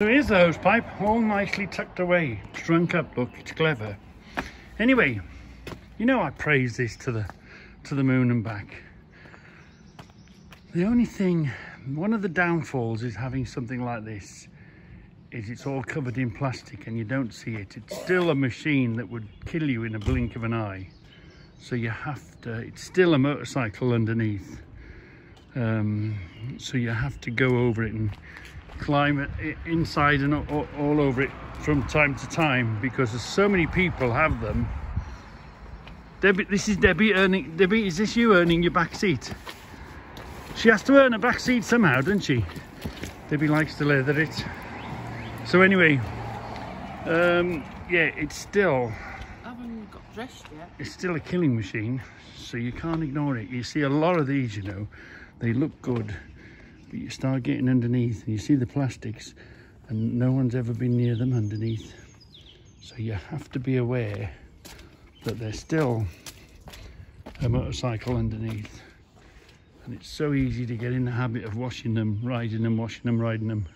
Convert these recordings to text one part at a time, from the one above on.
So here's the hose pipe, all nicely tucked away, shrunk up. Look, it's clever. Anyway, you know I praise this to the to the moon and back. The only thing, one of the downfalls is having something like this is it's all covered in plastic and you don't see it. It's still a machine that would kill you in a blink of an eye. So you have to, it's still a motorcycle underneath. Um, so you have to go over it and climb inside and all over it from time to time because there's so many people have them. Debbie, this is Debbie earning, Debbie, is this you earning your back seat? She has to earn a back seat somehow, doesn't she? Debbie likes to leather it. So anyway, um, yeah, it's still... I haven't got dressed yet. It's still a killing machine, so you can't ignore it. You see a lot of these, you know, they look good but you start getting underneath and you see the plastics and no one's ever been near them underneath so you have to be aware that there's still a motorcycle underneath and it's so easy to get in the habit of washing them riding them washing them riding them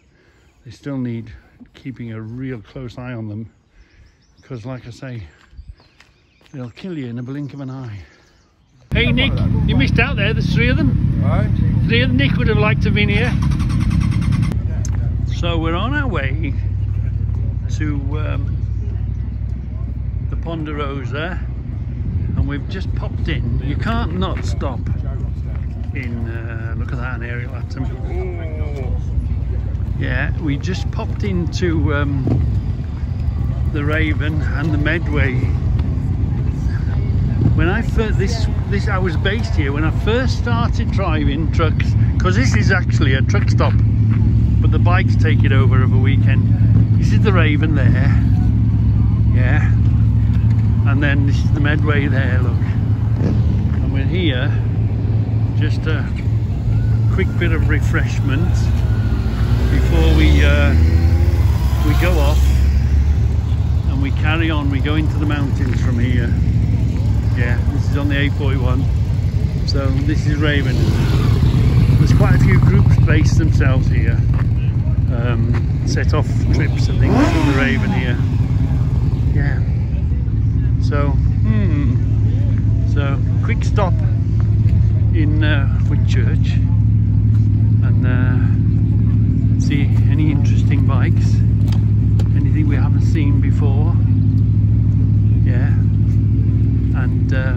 they still need keeping a real close eye on them because like I say they'll kill you in a blink of an eye Hey Nick, you missed out there, there's three of them. Right. Nick would have liked to have been here. So we're on our way to um, the Ponderosa and we've just popped in. You can't not stop in, uh, look at that, an Ariel Atom. Yeah, we just popped into um, the Raven and the Midway when I first this this I was based here when I first started driving trucks because this is actually a truck stop but the bikes take it over of a weekend. This is the Raven there. Yeah. And then this is the Midway there look. And we're here just a quick bit of refreshment before we uh, we go off and we carry on we go into the mountains from here yeah this is on the A41. So this is Raven. There's quite a few groups based themselves here. Um, set off trips I think from the Raven here. Yeah. So hmm. So quick stop in uh, Whitchurch and uh, see any interesting bikes. Anything we haven't seen before. Yeah and uh,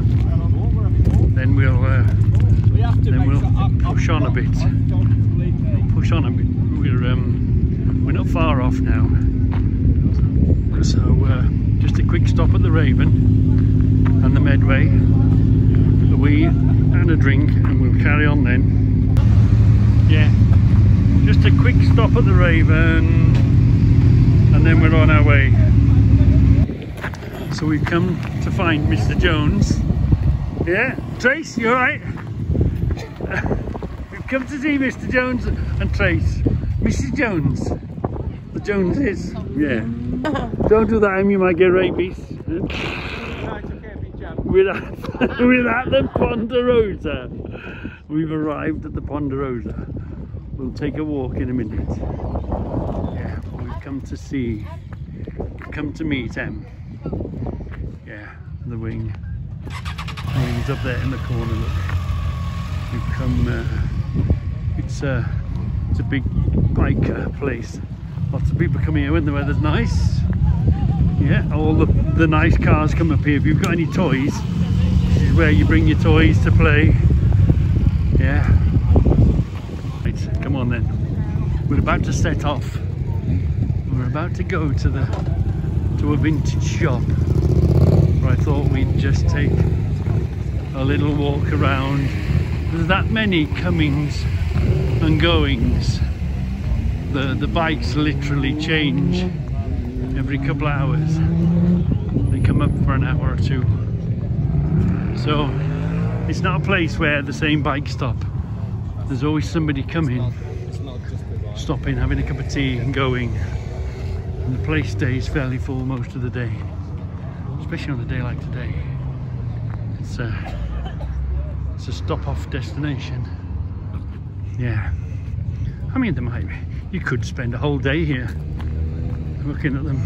then we'll uh, then we'll push on a bit. push on a bit. We're um, we're not far off now, so uh, just a quick stop at the Raven and the Midway, a wee and a drink, and we'll carry on then. Yeah, just a quick stop at the Raven, and then we're on our way. So we've come to find Mr. Jones. Yeah, Trace, you alright? we've come to see Mr. Jones and Trace. Mrs. Jones. The Joneses. Yeah. Don't do that, Em, you might get rabies. We're at the Ponderosa. We've arrived at the Ponderosa. We'll take a walk in a minute. Yeah, we've come to see, come to meet Em the wing. The wing's up there in the corner, look. We've come, uh, it's, uh, it's a big bike uh, place. Lots of people come here when the weather's nice. Yeah, all the, the nice cars come up here. If you've got any toys, this is where you bring your toys to play. Yeah. Right, come on then. We're about to set off. We're about to go to the to a vintage shop I thought we'd just take a little walk around. There's that many comings and goings. The, the bikes literally change every couple of hours. They come up for an hour or two. So it's not a place where the same bike stop. There's always somebody coming, stopping, having a cup of tea and going. And the place stays fairly full most of the day especially on a day like today. It's a, it's a stop-off destination. Yeah. I mean, there might be, you could spend a whole day here. looking at them.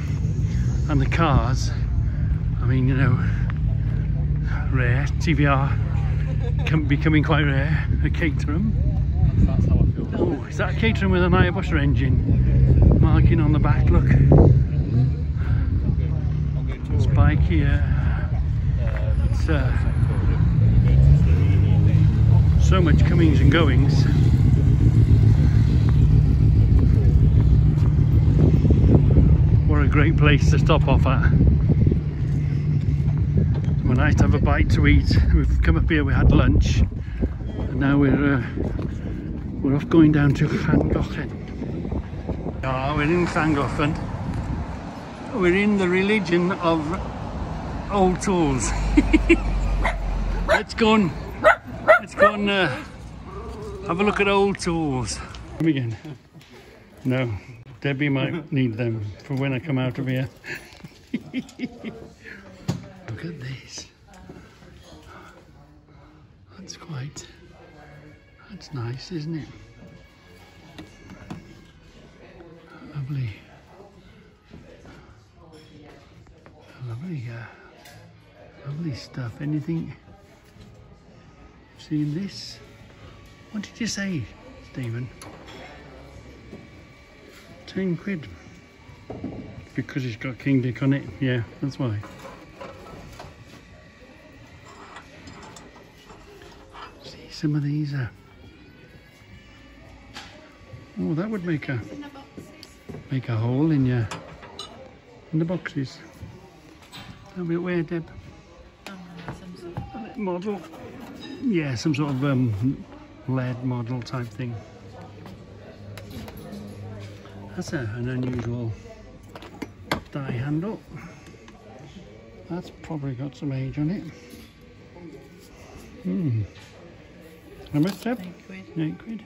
And the cars, I mean, you know, rare. TVR can becoming quite rare. A Caterham. That's how I feel. Oh, is that a Caterham with an Hayabusa engine? Marking on the back, look. I'll go to It's bike here. It's uh, so much comings and goings. What a great place to stop off at. We're nice to have a bite to eat. We've come up here, we had lunch, and now we're uh, we're off going down to Llangollen. Ah, we're in Llangollen. We're in the religion of old tools. let's go and let's go and uh, have a look at old tools. Come again. No, Debbie might need them for when I come out of here. look at this. That's quite. That's nice, isn't it? Lovely. Lovely, uh, lovely stuff. Anything? Seen this? What did you say, Stephen? Ten quid. Because it's got King Dick on it. Yeah, that's why. See, some of these are. Oh, that would make a make a hole in your in the boxes. Tell bit weird, Deb. Model. Yeah, some sort of um, lead model type thing. That's a, an unusual die handle. That's probably got some age on it. Hmm. How much, Deb? Eight quid. Eight quid.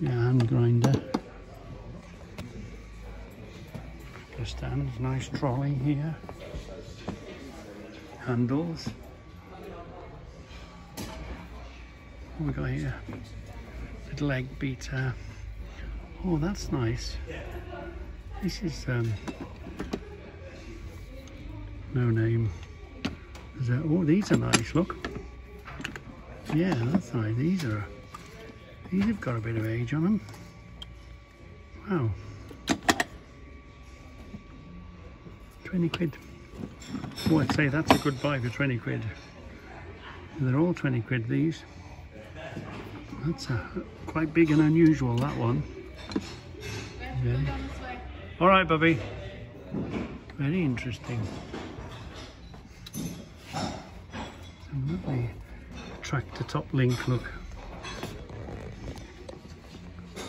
Yeah, hand grinder. Stands, nice trolley here. Handles. What we got here? Little egg beater. Oh, that's nice. This is um, no name. Oh, these are nice. Look. Yeah, that's nice. These are these have got a bit of age on them. Wow. 20 quid. Oh, I'd say that's a good buy for 20 quid. They're all 20 quid, these. That's a, quite big and unusual, that one. All right, Bubby. Very interesting. Some lovely tractor top link, look.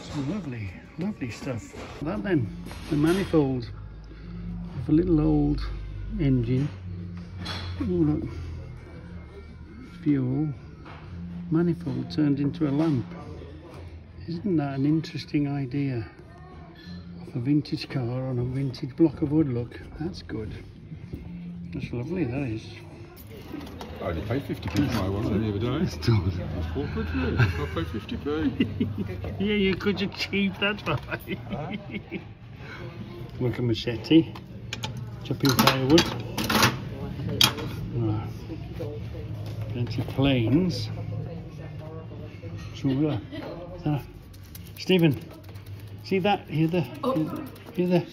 Some lovely, lovely stuff. That then, the manifold a little old engine. Oh look, fuel, manifold turned into a lamp. Isn't that an interesting idea? Of a vintage car on a vintage block of wood, look. That's good. That's lovely, that is. I only paid 50p for my one the other day. It's good. That's four quid for it. I paid 50p. Yeah, you could achieve that by. Like a machete. Chopping firewood. Plenty of planes. So, uh, uh, Stephen, see that? Here, the, hear the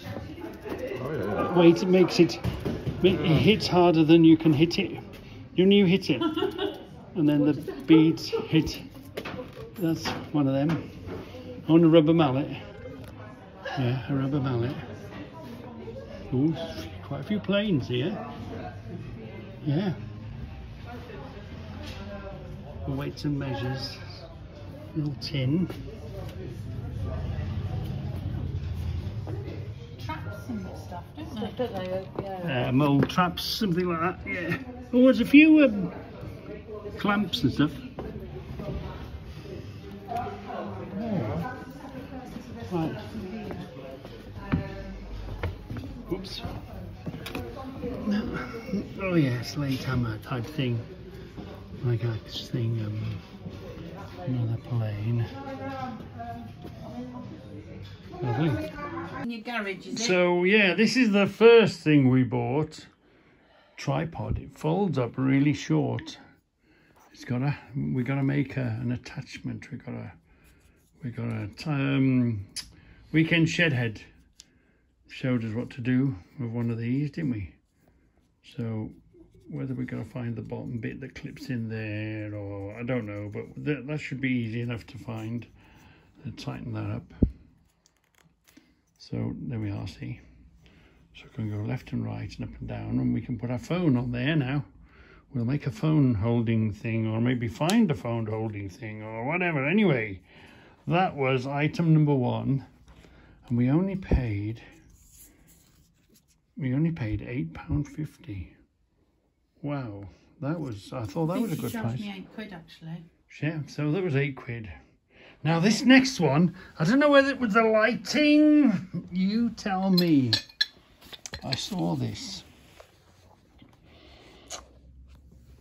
Oh yeah. weight it makes it, it hits harder than you can hit it. You knew hit it, and then the beads hit. That's one of them. On a rubber mallet. Yeah, a rubber mallet. Ooh, quite a few planes here. Yeah. For weights and measures. Little tin. Traps and stuff, don't they? Yeah. uh, mold traps, something like that. Yeah. Oh, there's a few um, clamps and stuff. Oh. Right. Oops. Oh yeah, slate hammer type thing. Like a thing. Um, another plane. Lovely. In your garage, is it? So yeah, this is the first thing we bought. Tripod. It folds up really short. It's got a. We got to make a, an attachment. We got a. We got a um, weekend shed head. Showed us what to do with one of these, didn't we? So whether we're going to find the bottom bit that clips in there, or I don't know, but that that should be easy enough to find. And tighten that up. So there we are, see. So we can go left and right and up and down and we can put our phone on there now. We'll make a phone holding thing or maybe find a phone holding thing or whatever. Anyway, that was item number one and we only paid, we only paid £8.50. Wow, that was, I thought that I was a good price. me eight quid actually. Yeah, so that was eight quid. Now this next one, I don't know whether it was the lighting. You tell me. I saw this.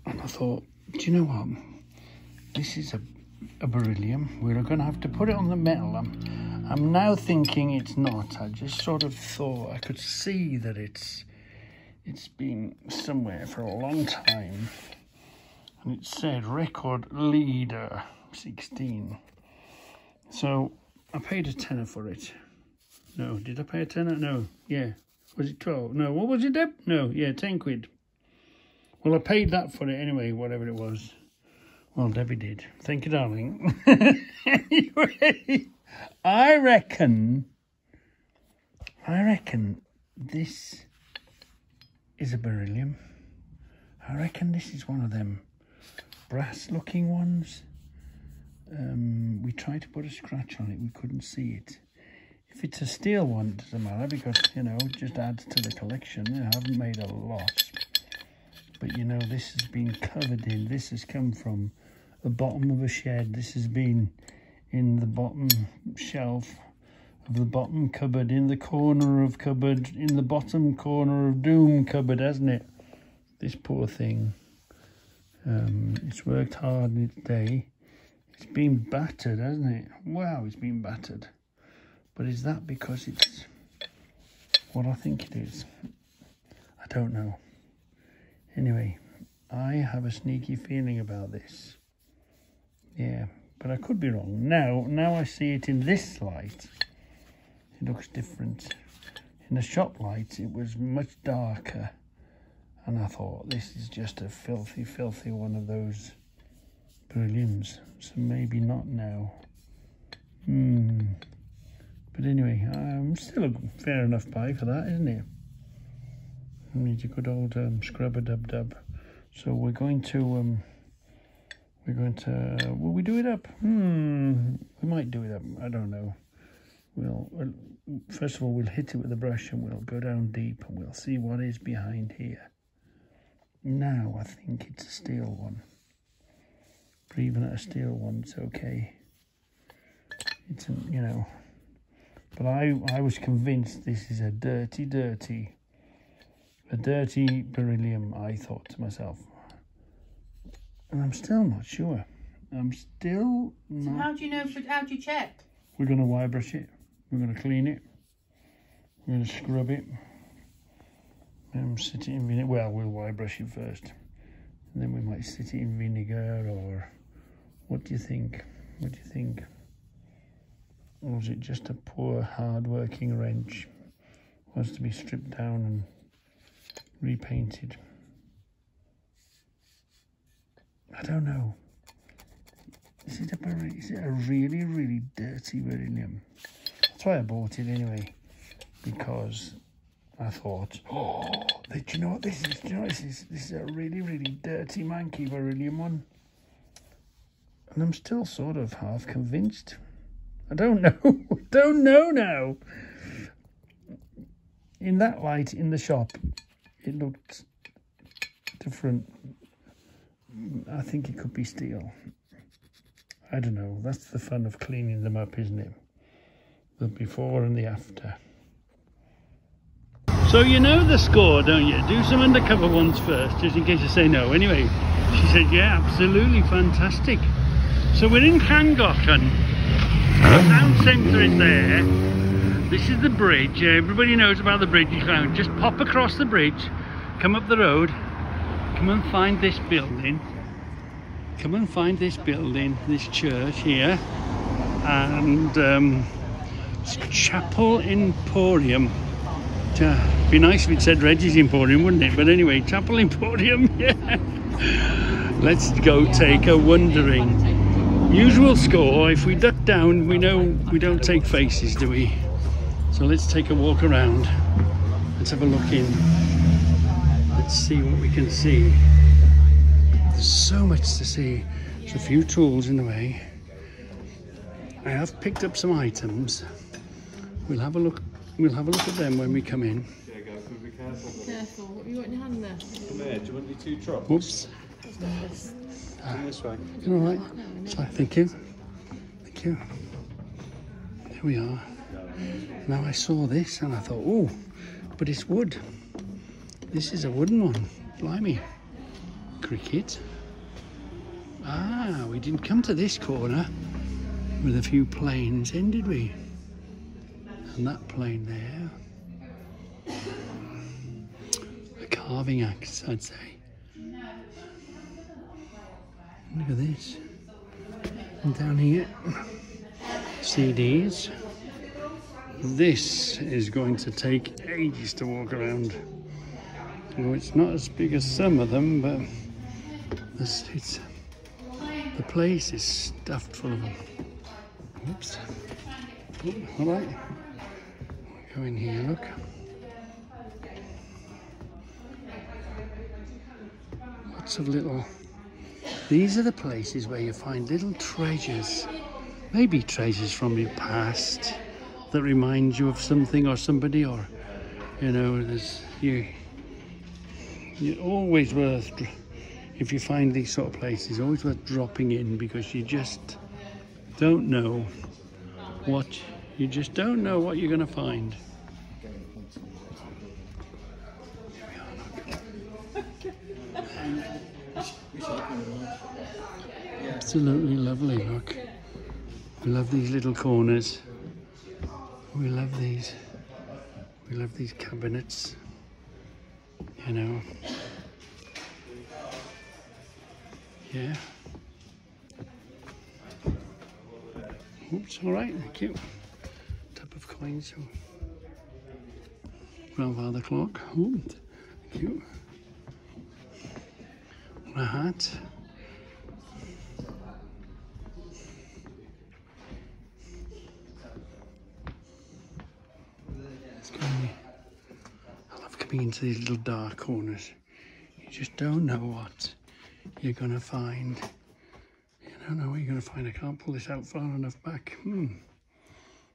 And I thought, do you know what? This is a, a beryllium. We're going to have to put it on the metal. I'm, I'm now thinking it's not. I just sort of thought I could see that it's it's been somewhere for a long time. And it said record leader 16. So I paid a tenner for it. No, did I pay a tenner? No, yeah. Was it 12? No, what was it, Deb? No, yeah, 10 quid. Well, I paid that for it anyway, whatever it was. Well, Debbie did. Thank you, darling. anyway, I reckon, I reckon this is a beryllium. I reckon this is one of them brass looking ones. Um, we tried to put a scratch on it, we couldn't see it. If it's a steel one, it doesn't matter because, you know, it just adds to the collection. I haven't made a lot. But, you know, this has been covered in. This has come from the bottom of a shed. This has been in the bottom shelf of the bottom cupboard, in the corner of cupboard, in the bottom corner of doom cupboard, hasn't it? This poor thing. Um, it's worked hard in its day. It's been battered, hasn't it? Wow, it's been battered. But is that because it's what I think it is? I don't know. Anyway, I have a sneaky feeling about this. Yeah, but I could be wrong. Now, now I see it in this light. It looks different. In the shop light, it was much darker. And I thought, this is just a filthy, filthy one of those berylliums. So maybe not now. Hmm. But anyway, I'm um, still a fair enough buy for that, isn't it? Needs a good old um, scrubber dub dub. So we're going to um, we're going to will we do it up? Hmm. We might do it up. I don't know. We'll, first of all we'll hit it with a brush and we'll go down deep and we'll see what is behind here. Now I think it's a steel one. But even at a steel one, it's okay. It's a, you know. But I I was convinced this is a dirty, dirty a dirty beryllium, I thought to myself. And I'm still not sure. I'm still not... So how do you know? For, how do you check? We're going to wire brush it. We're going to clean it. We're going to scrub it. And sit it in vinegar. Well, we'll wire brush it first. And then we might sit it in vinegar or what do you think? What do you think? Or is it just a poor, hard-working wrench? Wants to be stripped down and repainted. I don't know. Is it a? Is it a really, really dirty beryllium? That's why I bought it anyway, because I thought, oh, do you know what this is? Do you know this is? This is a really, really dirty manky beryllium one. And I'm still sort of half convinced. I don't know. don't know now. In that light in the shop, it looked different. I think it could be steel. I don't know. That's the fun of cleaning them up, isn't it? The before and the after. So you know the score, don't you? Do some undercover ones first, just in case you say no. Anyway, she said, yeah, absolutely fantastic. So we're in Llangollen. Town centre is there. This is the bridge. Everybody knows about the bridge. You can just pop across the bridge, come up the road, come and find this building. Come and find this building, this church here, and um, Chapel Emporium. Uh, be nice if it said Reggie's Emporium, wouldn't it? But anyway, Chapel Emporium. Yeah. Let's go take a wandering. Usual score. If we duck down, we know we don't take faces, do we? So let's take a walk around. Let's have a look in. Let's see what we can see. There's so much to see. There's a few tools in the way. I have picked up some items. We'll have a look. We'll have a look at them when we come in. Yeah, go, be careful? Careful, what have you got in your hand there? Come here, do you want your two drops? Whoops. Come this way. You all right? Sorry, thank you. Thank you. There we are. Now I saw this and I thought, oh, but it's wood. This is a wooden one. Blimey. Cricket. Ah, we didn't come to this corner with a few planes in, did we? And that plane there. A carving axe, I'd say. Look at this. And down here, CDs. This is going to take ages to walk around. Well, it's not as big as some of them, but this, it's, the place is stuffed full of them. Oops. Oh, all right. Go in here, look. Lots of little these are the places where you find little treasures, maybe treasures from your past that remind you of something or somebody, or you know, there's you. You're always worth if you find these sort of places, always worth dropping in because you just don't know what you just don't know what you're going to find. Absolutely lovely, look. We love these little corners. We love these. We love these cabinets. You know. Yeah. Oops, all right, thank you. Tub of coins. Grandfather clock. Ooh, thank you. A hat. It's going to be, Into these little dark corners. You just don't know what you're going to find. You don't know what you're going to find. I can't pull this out far enough back. Hmm.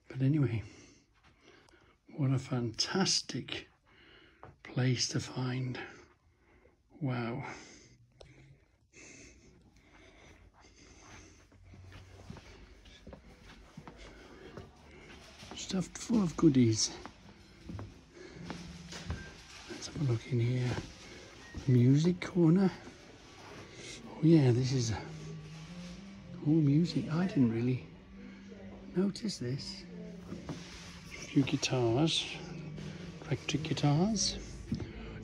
But anyway, what a fantastic place to find. Wow. Stuffed full of goodies. Look in here. Music corner. Oh yeah, this is all music. I didn't really notice this. A few guitars, electric guitars.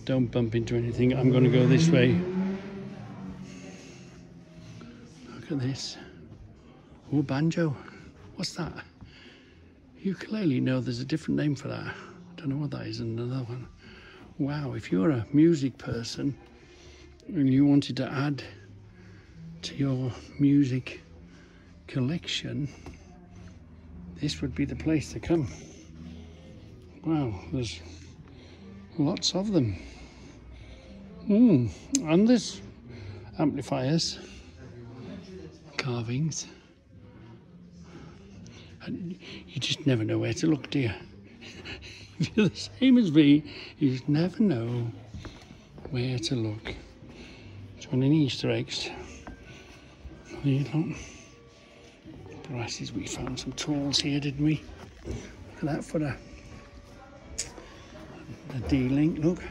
Don't bump into anything. I'm going to go this way. Look at this. Oh, banjo. What's that? Ukulele. No, there's a different name for that. I don't know what that is. Another one. Wow, if you're a music person and you wanted to add to your music collection, this would be the place to come. Wow, there's lots of them. Hmm, and there's amplifiers, carvings. And you just never know where to look, do you? if you're the same as me, you never know where to look. You want any Easter eggs? You go. Prices, we found some tools here, didn't we? Look at that for the D-Link, look.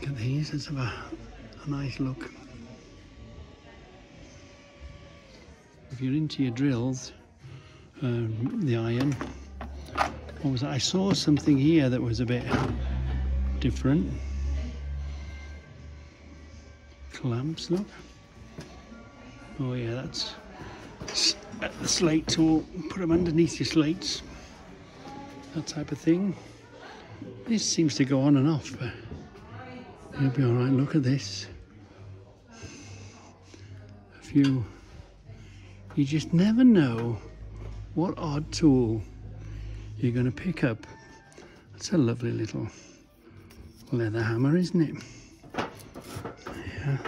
Look at these, let's have a, a nice look. If you're into your drills, um, the iron, What was that? I saw something here that was a bit different. Clamps, look. Oh yeah, that's the slate tool. Put them underneath your slates. That type of thing. This seems to go on and off, but you'll be all right. Look at this. A few. You just never know what odd tool you're going to pick up. That's a lovely little leather hammer, isn't it? Yeah.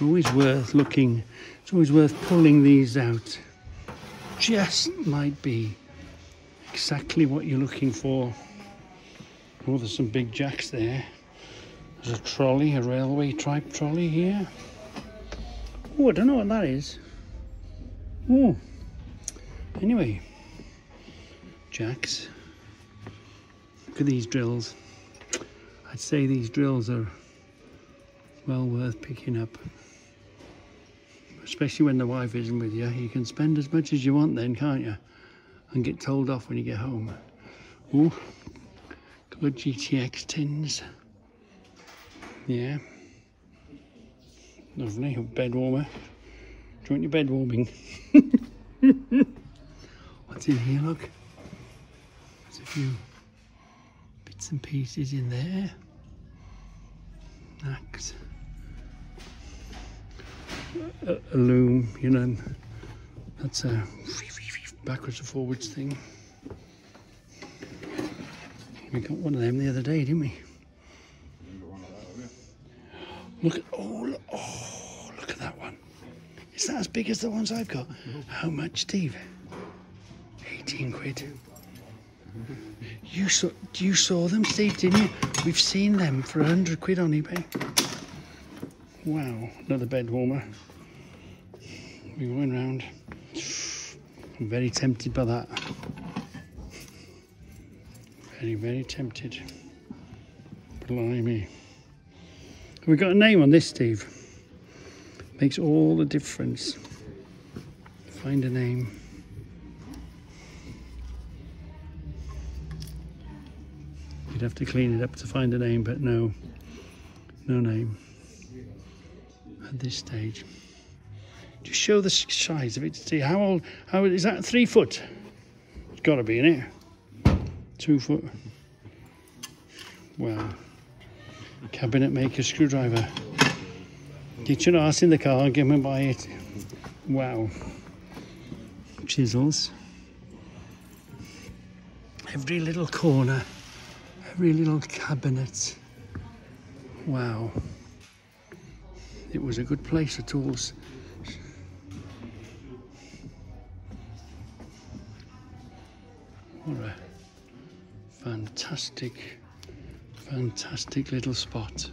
Always worth looking. It's always worth pulling these out. Just might be exactly what you're looking for. Oh, there's some big jacks there. There's a trolley, a railway type trolley here. Oh, I don't know what that is. Oh, anyway, jacks. Look at these drills. I'd say these drills are well worth picking up. Especially when the wife isn't with you. You can spend as much as you want then, can't you? And get told off when you get home. Oh, good GTX tins. Yeah. Lovely, bed warmer. Do you want your bed warming? What's in here, look? There's a few bits and pieces in there. Axe. A, a loom, you know. That's a backwards and forwards thing. We got one of them the other day, didn't we? Look at oh, look, oh, look at that one. Is that as big as the ones I've got? How much, Steve? 18 quid. You saw you saw them, Steve, didn't you? We've seen them for 100 quid on eBay. Wow, another bed warmer. We're going round. I'm very tempted by that. Very, very tempted. Blimey. Have we got a name on this, Steve? Makes all the difference. Find a name. You'd have to clean it up to find a name, but no, no name at this stage. Just show the size of it to see how old. How is that? Three foot. It's got to be in it. Two foot. Wow. Cabinet maker screwdriver. Get your ass in the car, give me buy it. Wow. Chisels. Every little corner, every little cabinet. Wow. It was a good place for tools. What a fantastic, fantastic little spot.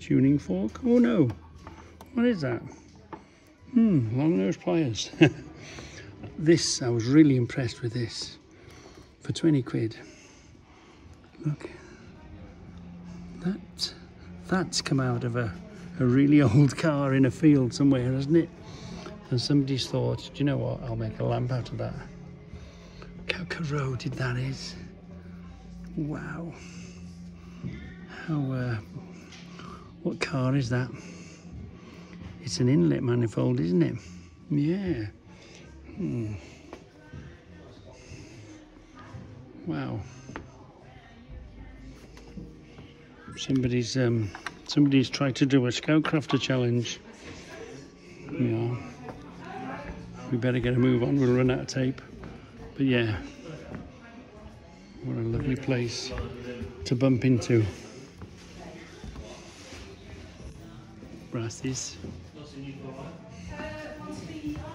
Tuning fork? Oh no. What is that? Hmm, long nose pliers. this, I was really impressed with this. For 20 quid. Look. That, that's come out of a, a really old car in a field somewhere, hasn't it? And somebody's thought, do you know what? I'll make a lamp out of that. Look how corroded that is. Wow. How, uh, what car is that? It's an inlet manifold, isn't it? Yeah. Hmm. Wow. Somebody's um, somebody's tried to do a Scoutcrafter challenge. Yeah. We better get a move on. We'll run out of tape. But yeah, what a lovely place to bump into. Brassies.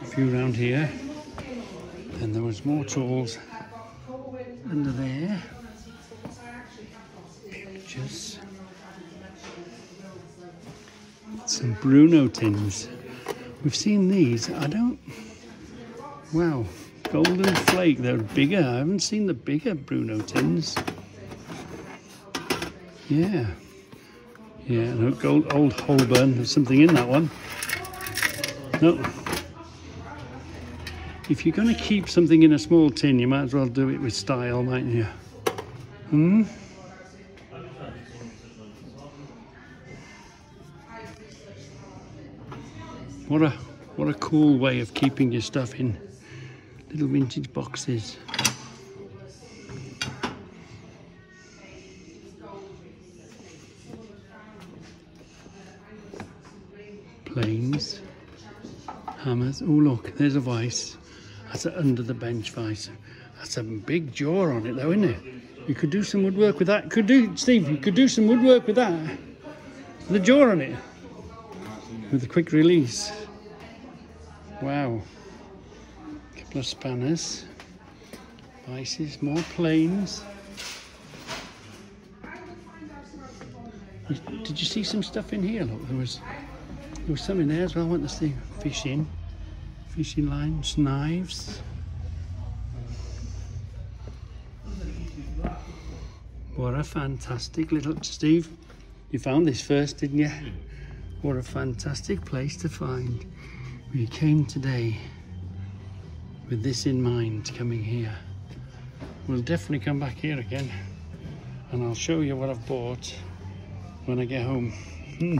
A few round here. And there was more tools under there. Pictures. Some Bruno tins. We've seen these. I don't. Wow. Golden flake. They're bigger. I haven't seen the bigger Bruno tins. Yeah. Yeah, no, gold, old Holborn. There's something in that one. No. If you're going to keep something in a small tin, you might as well do it with style, mightn't you? Hmm? What a what a cool way of keeping your stuff in little vintage boxes. Planes, hammers. Oh look, there's a vice. That's a under the bench vice. That's a big jaw on it though, isn't it? You could do some woodwork with that. Could do, Steve. You could do some woodwork with that. The jaw on it with a quick release. Wow. A Couple of spanners, vices, more planes. Did you see some stuff in here? Look, there was there was some in there as well. I went to see fishing, fishing lines, knives. What a fantastic little Steve. You found this first, didn't you? What a fantastic place to find. We came today with this in mind coming here. We'll definitely come back here again and I'll show you what I've bought when I get home. Hmm.